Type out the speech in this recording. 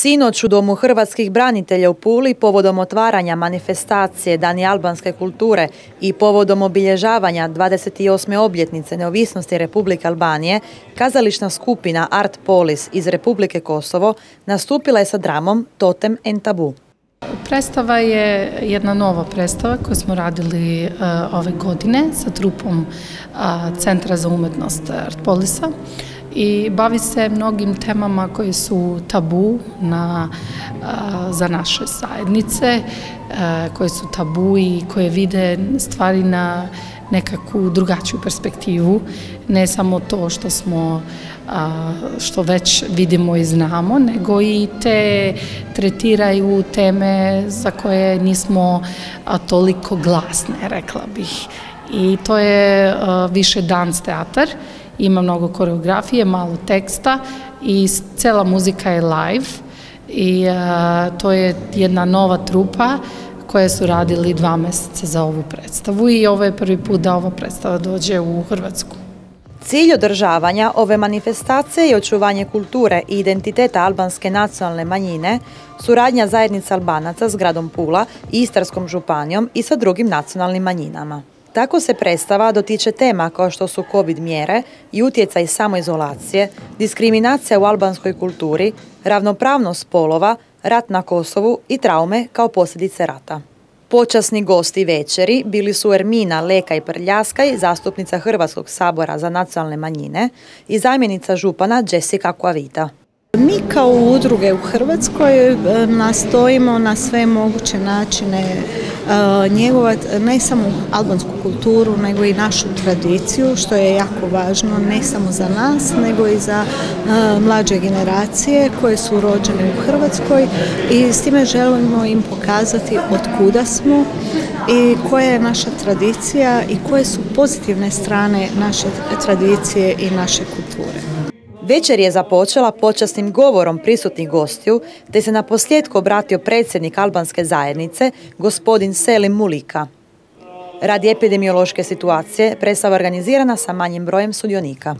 Sinoć u Domu hrvatskih branitelja u Puli povodom otvaranja manifestacije Dani albanske kulture i povodom obilježavanja 28. obljetnice neovisnosti Republike Albanije, kazališna skupina Art Polis iz Republike Kosovo nastupila je sa dramom Totem en Tabu. Predstava je jedna nova predstava koju smo radili uh, ove godine sa trupom Centra za umetnost Art Polisa i bavi se mnogim temama koje su tabu na, za naše zajednice, koje su tabu i koje vide stvari na nekakvu drugačiju perspektivu, ne samo to što smo što već vidimo i znamo, nego i te tretiraju teme za koje nismo toliko glasne, rekla bih. I to je više dans teatar ima mnogo koreografije, malo teksta i cela muzika je live i to je jedna nova trupa koje su radili dva meseca za ovu predstavu i ovo je prvi put da ova predstava dođe u Hrvatsku. Cilj održavanja ove manifestacije i očuvanje kulture i identiteta albanske nacionalne manjine, suradnja zajednica Albanaca s gradom Pula i Istarskom županijom i sa drugim nacionalnim manjinama. Tako se predstava dotiče tema kao što su COVID mjere i utjecaj samoizolacije, diskriminacija u albanskoj kulturi, ravnopravnost spolova, rat na Kosovu i traume kao posljedice rata. Počasni gosti večeri bili su Ermina Leka i Prljaskaj, zastupnica Hrvatskog sabora za nacionalne manjine i zamjenica župana Jessica Kuavita. Mi kao udruge u Hrvatskoj e, nastojimo na sve moguće načine njegovati ne samo albansku kulturu nego i našu tradiciju što je jako važno ne samo za nas nego i za e, mlađe generacije koje su rođene u Hrvatskoj i s time želimo im pokazati od kuda smo i koja je naša tradicija i koje su pozitivne strane naše tradicije i naše kulture. Večer je započela počasnim govorom prisutnih gostiju, te se na posljedku obratio predsjednik albanske zajednice, gospodin Selim Mulika. Radi epidemiološke situacije, predstava organizirana sa manjim brojem sudionika.